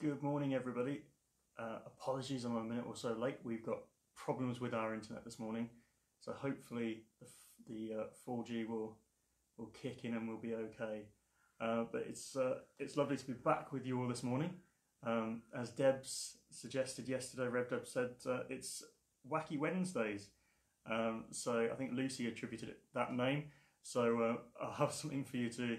Good morning, everybody. Uh, apologies, I'm a minute or so late. We've got problems with our internet this morning, so hopefully the, the uh, 4G will will kick in and we'll be okay. Uh, but it's uh, it's lovely to be back with you all this morning. Um, as Debs suggested yesterday, Rev Deb said uh, it's Wacky Wednesdays. Um, so I think Lucy attributed that name. So uh, I'll have something for you to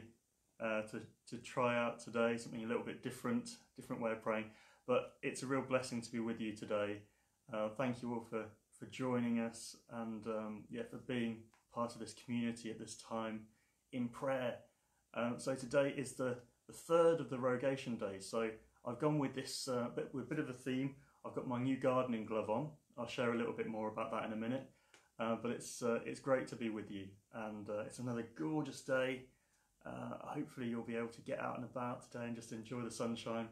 uh, to to try out today, something a little bit different, different way of praying. But it's a real blessing to be with you today. Uh, thank you all for for joining us and um, yeah for being part of this community at this time in prayer. Um, so today is the, the third of the rogation days. So I've gone with this uh, bit with a bit of a theme. I've got my new gardening glove on. I'll share a little bit more about that in a minute. Uh, but it's uh, it's great to be with you, and uh, it's another gorgeous day. Uh, hopefully, you'll be able to get out and about today and just enjoy the sunshine.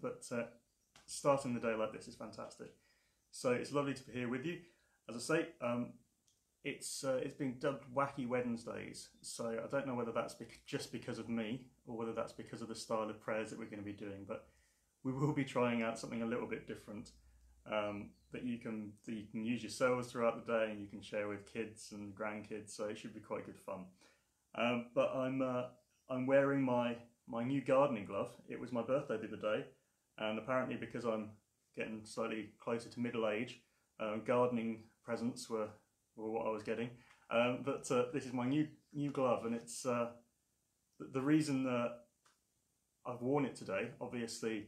But uh, starting the day like this is fantastic. So it's lovely to be here with you. As I say, um, it's uh, it's been dubbed Wacky Wednesdays. So I don't know whether that's bec- just because of me or whether that's because of the style of prayers that we're going to be doing. But we will be trying out something a little bit different um, that you can that you can use yourselves throughout the day and you can share with kids and grandkids. So it should be quite good fun. Um, but I'm uh, I'm wearing my my new gardening glove. It was my birthday the other day, and apparently because I'm getting slightly closer to middle age, uh, gardening presents were, were what I was getting. Um, but uh, this is my new new glove, and it's uh, the, reason that I've worn it today. Obviously,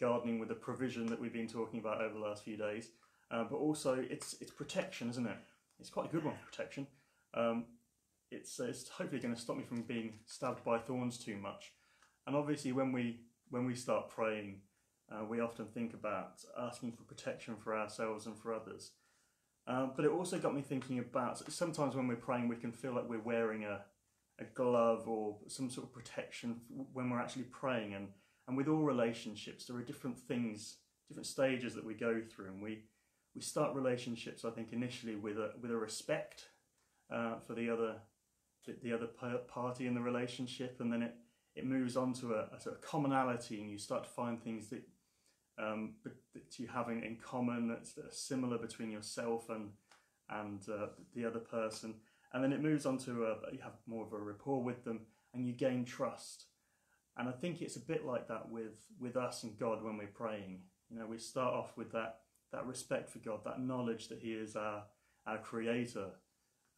gardening with the provision that we've been talking about over the last few days, uh, but also it's it's protection, isn't it? It's quite a good one for protection. Um, it's, it's hopefully going to stop me from being stabbed by thorns too much. And obviously, when we when we start praying, uh, we often think about asking for protection for ourselves and for others. Uh, but it also got me thinking about sometimes when we're praying, we can feel like we're wearing a, a glove or some sort of protection when we're actually praying. And, and with all relationships, there are different things, different stages that we go through. And we, we start relationships, I think, initially with a, with a respect uh, for the other, the, the other party in the relationship. And then it, it moves on to a, a sort of commonality, and you start to find things that um, that you have in, in common that's, that are similar between yourself and and uh, the other person, and then it moves on to a, you have more of a rapport with them, and you gain trust. And I think it's a bit like that with with us and God when we're praying. You know, we start off with that that respect for God, that knowledge that He is our our Creator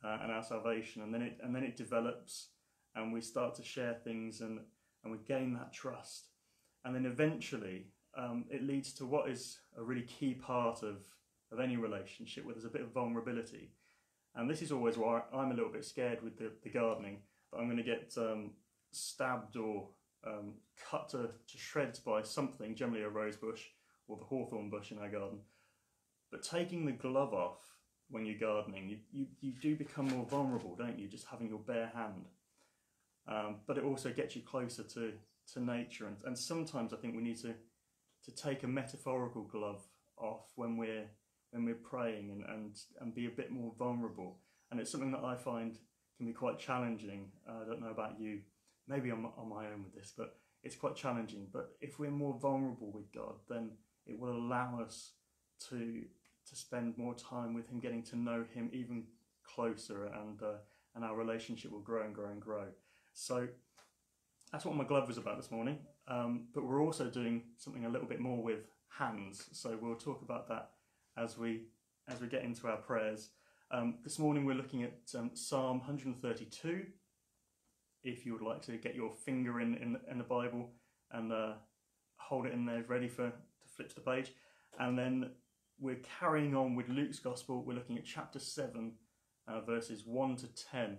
uh, and our salvation, and then it and then it develops, and we start to share things, and and we gain that trust, and then eventually um, it leads to what is a really key part of, of any relationship where there's a bit of vulnerability. And this is always why I'm a little bit scared with the, the gardening, that I'm going to get um, stabbed or um, cut to, to shreds by something, generally a rose bush or the hawthorn bush in our garden. But taking the glove off when you're gardening, you, you, you do become more vulnerable, don't you? Just having your bare hand. Um, but it also gets you closer to, to nature. And, and sometimes I think we need to to take a metaphorical glove off when we're when we're praying and, and, and be a bit more vulnerable. And it's something that I find can be quite challenging. Uh, I don't know about you, maybe I'm on my own with this, but it's quite challenging. But if we're more vulnerable with God, then it will allow us to to spend more time with Him, getting to know Him even closer, and uh, and our relationship will grow and grow and grow. So that's what my glove was about this morning. Um, but we're also doing something a little bit more with hands. So we'll talk about that as we as we get into our prayers. Um, this morning we're looking at um, Psalm 132. If you would like to get your finger in in, in the Bible and uh, hold it in there, ready for to flip to the page, and then we're carrying on with Luke's Gospel. We're looking at chapter seven, uh, verses one to ten,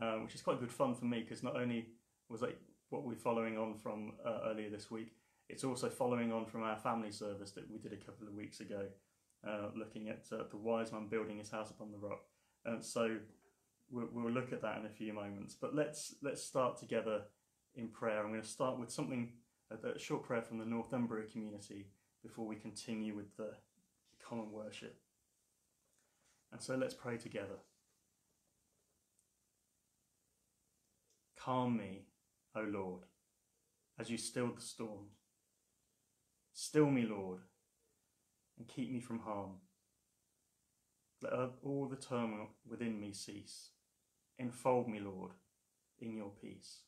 uh, which is quite good fun for me because not only was like what we're following on from uh, earlier this week. It's also following on from our family service that we did a couple of weeks ago, uh, looking at uh, the wise man building his house upon the rock. And so we'll, we'll, look at that in a few moments. But let's let's start together in prayer. I'm going to start with something a short prayer from the Northumbria community before we continue with the common worship. And so let's pray together. Calm me, O Lord, as you stilled the storm. Still me, Lord, and keep me from harm. Let all the turmoil within me cease. Enfold me, Lord, in your peace.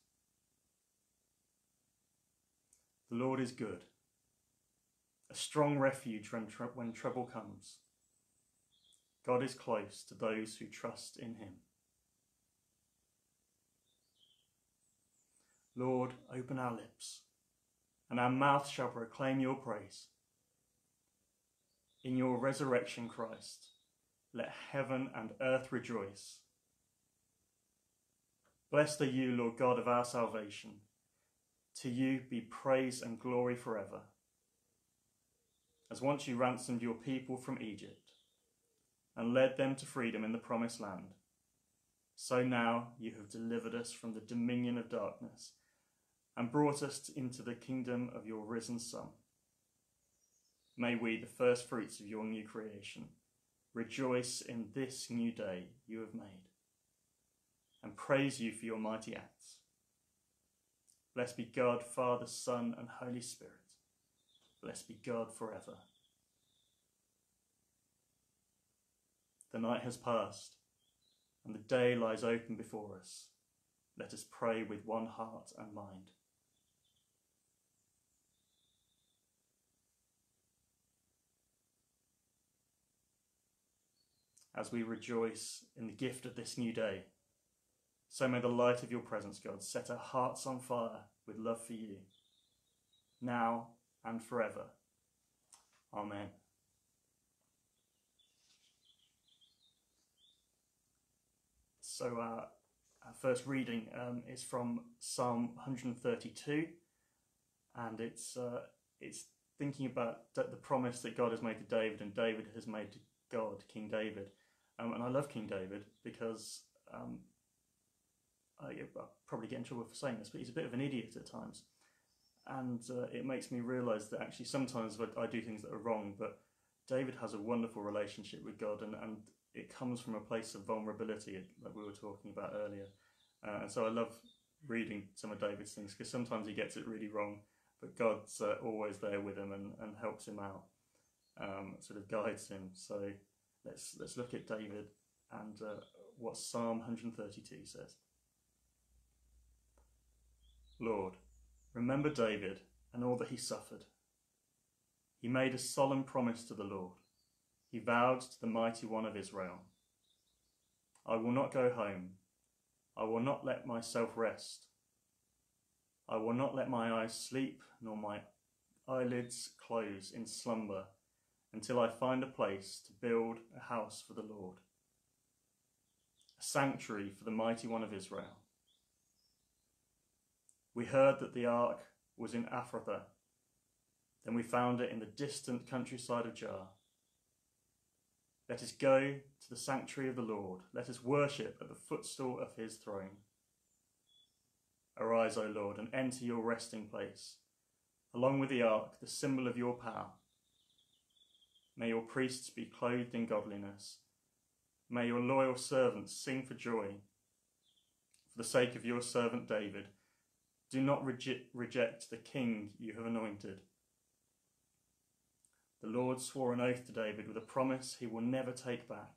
The Lord is good, a strong refuge when, when trouble comes. God is close to those who trust in him. Lord, open our lips, and our mouth shall proclaim your praise. In your resurrection, Christ, let heaven and earth rejoice. Blessed are you, Lord God of our salvation. To you be praise and glory forever. As once you ransomed your people from Egypt and led them to freedom in the promised land, so now you have delivered us from the dominion of darkness and brought us into the kingdom of your risen Son. May we, the first fruits of your new creation, rejoice in this new day you have made and praise you for your mighty acts. Blessed be God, Father, Son, and Holy Spirit. Blessed be God forever. The night has passed, and the day lies open before us. Let us pray with one heart and mind. As we rejoice in the gift of this new day, so may the light of your presence, God, set our hearts on fire with love for you, now and forever. Amen. So, uh, our first reading um, is from Psalm 132, and it's uh, it's thinking about the promise that God has made to David, and David has made to God, King David. Um, and I love King David because um, I, will probably get in trouble for saying this, but he's a bit of an idiot at times. And uh, it makes me realise that actually sometimes I, do things that are wrong, but David has a wonderful relationship with God, and, and it comes from a place of vulnerability, like we were talking about earlier. Uh, and so I love reading some of David's things because sometimes he gets it really wrong, but God's uh, always there with him and, and helps him out, um, sort of guides him. So let's let's look at David and uh, what Psalm 132 says. Lord, remember David and all that he suffered. He made a solemn promise to the Lord. He vowed to the mighty one of Israel I will not go home. I will not let myself rest. I will not let my eyes sleep, nor my eyelids close in slumber, until I find a place to build a house for the Lord, a sanctuary for the mighty one of Israel. We heard that the ark was in Ephrathah. Then we found it in the distant countryside of Jaar. Let us go to the sanctuary of the Lord. Let us worship at the footstool of his throne. Arise, O Lord, and enter your resting place, along with the ark, the symbol of your power. May your priests be clothed in godliness. May your loyal servants sing for joy. For the sake of your servant David, do not reject the king you have anointed. The Lord swore an oath to David with a promise he will never take back.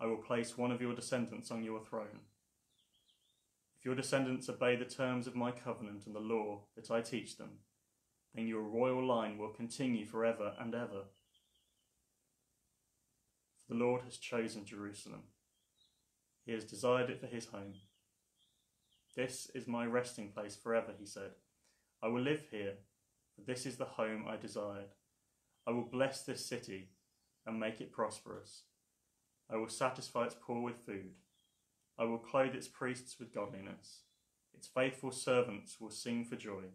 I will place one of your descendants on your throne. If your descendants obey the terms of my covenant and the law that I teach them, then your royal line will continue forever and ever. For the Lord has chosen Jerusalem. He has desired it for his home. This is my resting place forever, he said. I will live here, for this is the home I desired. I will bless this city and make it prosperous. I will satisfy its poor with food. I will clothe its priests with godliness. Its faithful servants will sing for joy.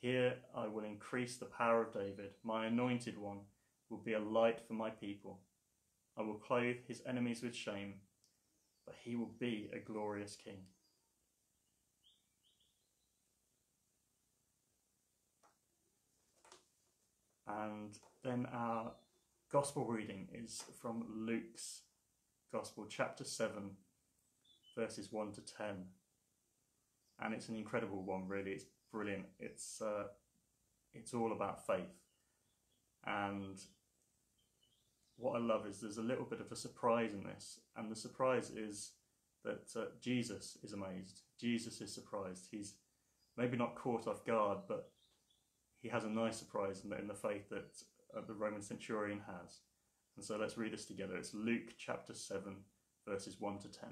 Here I will increase the power of David. My anointed one will be a light for my people. I will clothe his enemies with shame, but he will be a glorious king. And then our gospel reading is from Luke's Gospel, chapter 7, verses 1 to 10. And it's an incredible one, really. It's brilliant. It's uh, it's all about faith. And what I love is there's a little bit of a surprise in this, and the surprise is that uh, Jesus is amazed. Jesus is surprised. He's maybe not caught off guard, but he has a nice surprise in the, in the faith that uh, the Roman centurion has. And so let's read this together. It's Luke chapter 7, verses 1 to 10.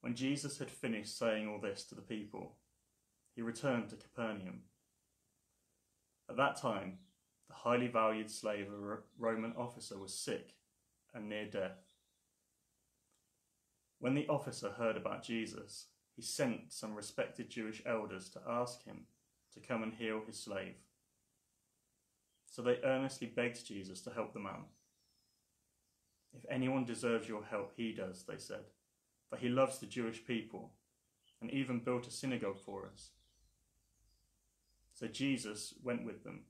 When Jesus had finished saying all this to the people, he returned to Capernaum. At that time, the highly valued slave of a Roman officer was sick and near death. When the officer heard about Jesus, he sent some respected Jewish elders to ask him to come and heal his slave. So they earnestly begged Jesus to help the man. If anyone deserves your help, he does, they said, for he loves the Jewish people and even built a synagogue for us. So Jesus went with them.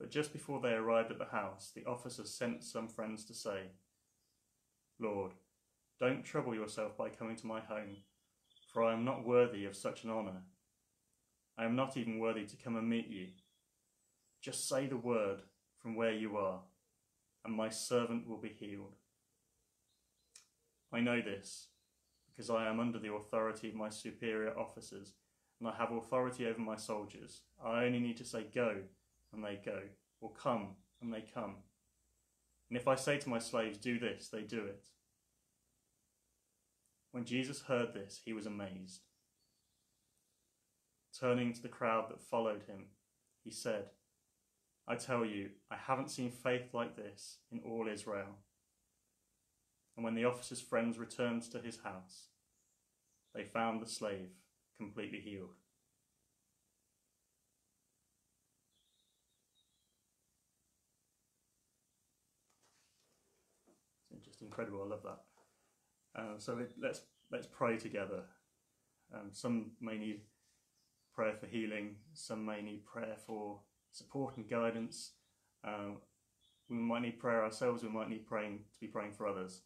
But just before they arrived at the house, the officer sent some friends to say, Lord, don't trouble yourself by coming to my home, for I am not worthy of such an honour. I am not even worthy to come and meet you. Just say the word from where you are, and my servant will be healed. I know this, because I am under the authority of my superior officers and I have authority over my soldiers. I only need to say go, and they go, or come, and they come. And if I say to my slaves, do this, they do it. When Jesus heard this, he was amazed. Turning to the crowd that followed him, he said, I tell you, I haven't seen faith like this in all Israel. And when the officer's friends returned to his house, they found the slave completely healed. It's just incredible. I love that. Uh, so it, let's let's pray together. Um, some may need prayer for healing. Some may need prayer for support and guidance. Uh, we might need prayer ourselves. We might need praying to be praying for others.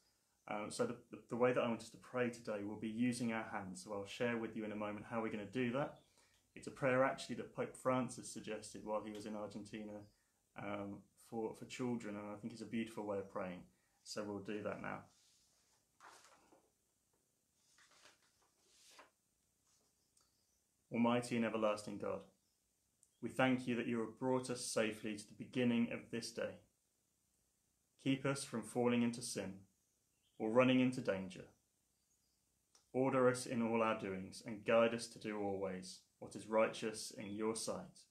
Um, so the, the way that I want us to pray today will be using our hands. So I'll share with you in a moment how we're going to do that. It's a prayer actually that Pope Francis suggested while he was in Argentina um, for, for children, and I think it's a beautiful way of praying. So we'll do that now. Almighty and everlasting God, we thank you that you have brought us safely to the beginning of this day. Keep us from falling into sin or running into danger. Order us in all our doings and guide us to do always what is righteous in your sight.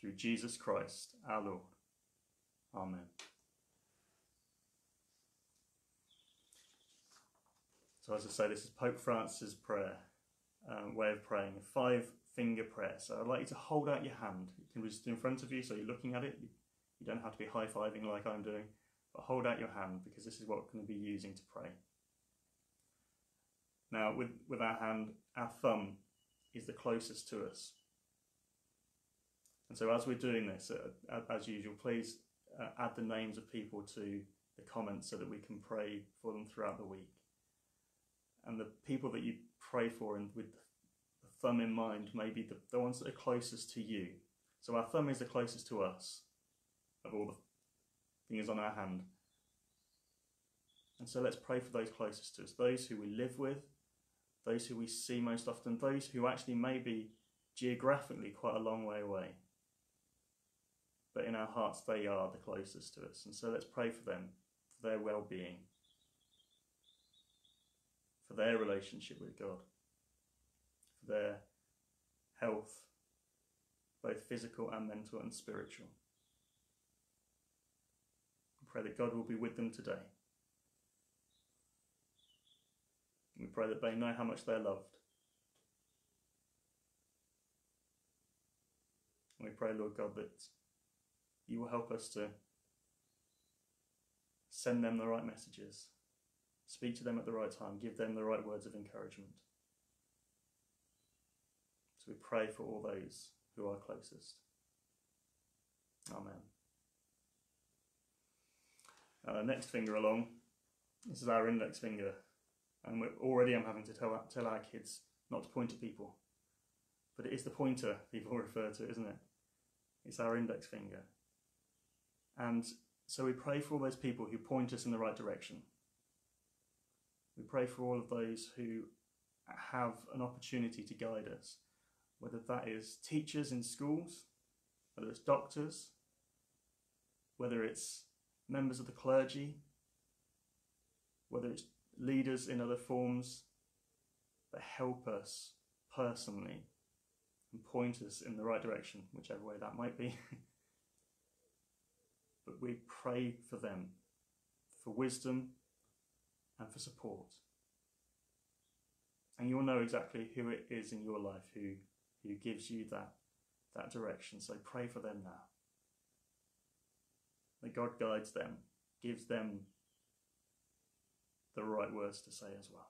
Through Jesus Christ our Lord. Amen. So, as I say, this is Pope Francis' prayer, um, way of praying, a five finger prayer. So, I'd like you to hold out your hand. You can just in front of you, so you're looking at it. You don't have to be high fiving like I'm doing. But hold out your hand because this is what we're going to be using to pray. Now, with, with our hand, our thumb is the closest to us. And so, as we're doing this, uh, as usual, please uh, add the names of people to the comments so that we can pray for them throughout the week. And the people that you pray for, and with the thumb in mind, maybe the, the ones that are closest to you. So, our thumb is the closest to us of all the fingers on our hand. And so let's pray for those closest to us, those who we live with, those who we see most often, those who actually may be geographically quite a long way away. But in our hearts, they are the closest to us. And so let's pray for them, for their well being, for their relationship with God, for their health, both physical and mental and spiritual We pray that God will be with them today. We pray that they know how much they're loved. And we pray, Lord God, that you will help us to send them the right messages, speak to them at the right time, give them the right words of encouragement. So we pray for all those who are closest. Amen. Uh, next finger along, this is our index finger. And already I'm having to tell, tell our kids not to point at people. but it is the pointer people refer to, isn't it? It's our index finger. And so we pray for all those people who point us in the right direction. We pray for all of those who have an opportunity to guide us, whether that is teachers in schools, whether it's doctors, whether it's members of the clergy, whether it's leaders in other forms that help us personally and point us in the right direction, whichever way that might be. but we pray for them, for wisdom and for support. And you'll know exactly who it is in your life who, who gives you that, that direction. So pray for them now. That God guides them, gives them the right words to say as well.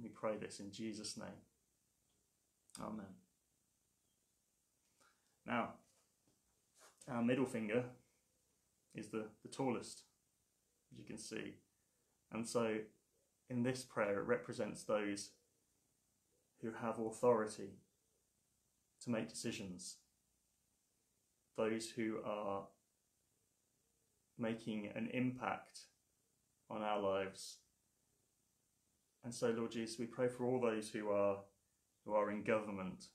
We pray this in Jesus' name. Amen. Now, our middle finger is the, the tallest, as you can see. And so in this prayer, it represents those who have authority to make decisions, those who are making an impact on our lives. And so, Lord Jesus, we pray for all those who are who are in government,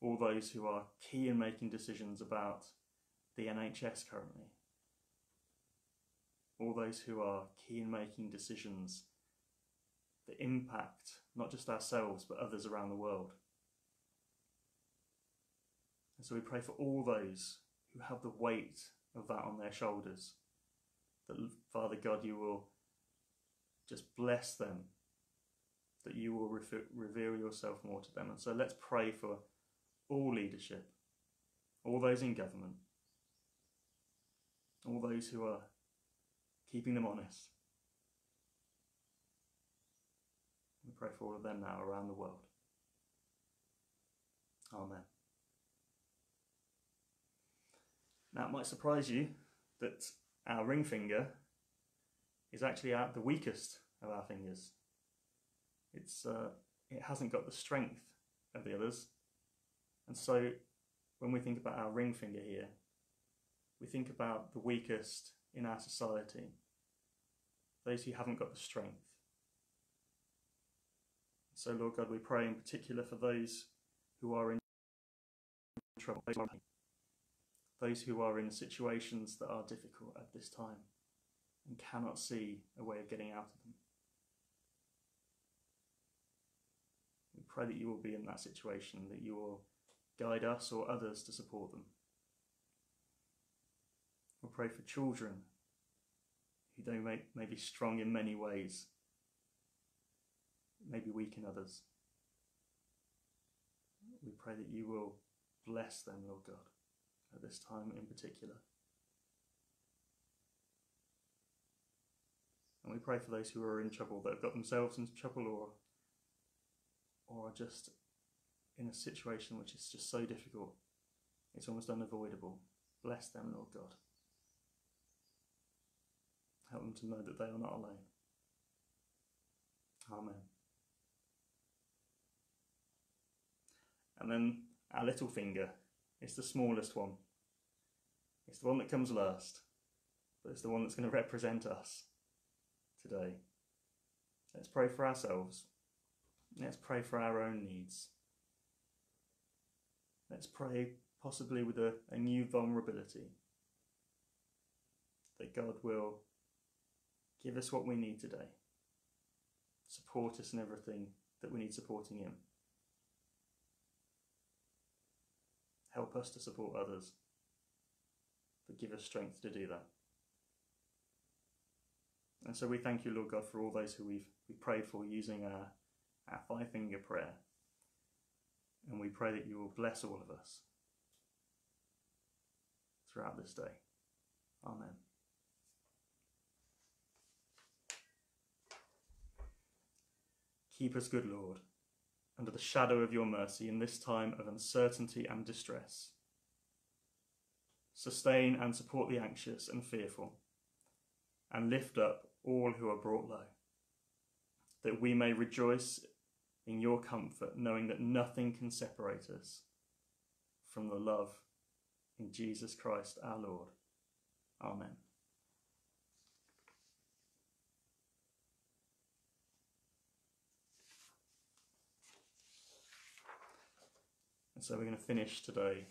all those who are key in making decisions about the NHS currently, all those who are key in making decisions that impact not just ourselves but others around the world. And so we pray for all those who have the weight of that on their shoulders. That, Father God, you will just bless them that you will reveal yourself more to them. And so let's pray for all leadership, all those in government, all those who are keeping them honest. We pray for all of them now around the world. Amen. Now, it might surprise you that our ring finger is actually the weakest of our fingers. It's uh, it hasn't got the strength of the others, and so when we think about our ring finger here, we think about the weakest in our society, those who haven't got the strength. So, Lord God, we pray in particular for those who are in trouble, those who are in situations that are difficult at this time and cannot see a way of getting out of them. We pray that you will be in that situation, that you will guide us or others to support them. We'll pray for children who they may, may be strong in many ways, maybe weak in others. We pray that you will bless them, Lord God, at this time in particular. And we pray for those who are in trouble, that have got themselves into trouble or or are just in a situation which is just so difficult, it's almost unavoidable. Bless them, Lord God. Help them to know that they are not alone. Amen. And then our little finger is the smallest one. It's the one that comes last, but it's the one that's going to represent us today. Let's pray for ourselves. Let's pray for our own needs. Let's pray possibly with a, a new vulnerability that God will give us what we need today, support us in everything that we need supporting in. help us to support others, but give us strength to do that. And so we thank you, Lord God, for all those who we've, we've prayed for using our our five finger prayer. And we pray that you will bless all of us throughout this day. Amen. Keep us, good Lord, under the shadow of your mercy in this time of uncertainty and distress. Sustain and support the anxious and fearful, and lift up all who are brought low, that we may rejoice in your comfort, knowing that nothing can separate us from the love in Jesus Christ our Lord. Amen. And so we're going to finish today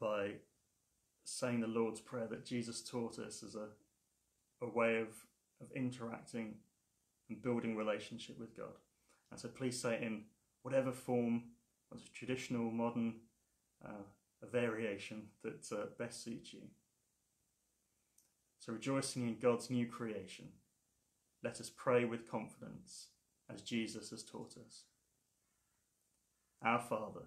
by saying the Lord's Prayer that Jesus taught us as a, a way of, of interacting and building relationship with God. And so please say it in whatever form, whether traditional, modern, uh, a variation that uh, best suits you. So rejoicing in God's new creation, let us pray with confidence as Jesus has taught us. Our Father,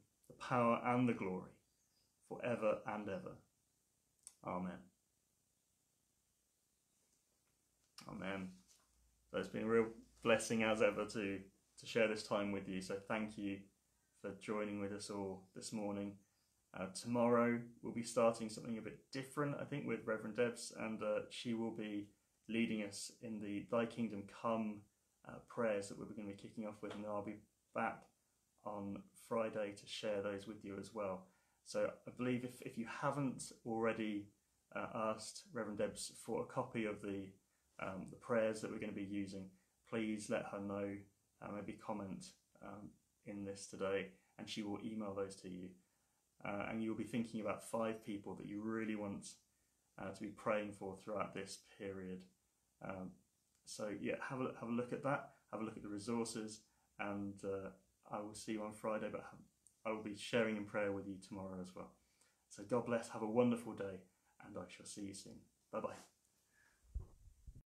the power, and the glory, for ever and ever. Amen. Amen. So it's been a real blessing as ever to to share this time with you. So thank you for joining with us all this morning. Uh, tomorrow we'll be starting something a bit different, I think, with Reverend Debs, and uh, she will be leading us in the Thy Kingdom Come uh, prayers that we're going to be kicking off with, and I'll be back on Friday to share those with you as well. So I believe if, if you haven't already uh, asked Reverend Debs for a copy of the um, the prayers that we're going to be using, please let her know uh, maybe comment um, in this today, and she will email those to you. Uh, and you'll be thinking about five people that you really want uh, to be praying for throughout this period. Um, so yeah, have a have a look at that. Have a look at the resources, and uh, I will see you on Friday. But I will be sharing in prayer with you tomorrow as well. So God bless. Have a wonderful day, and I shall see you soon. Bye bye.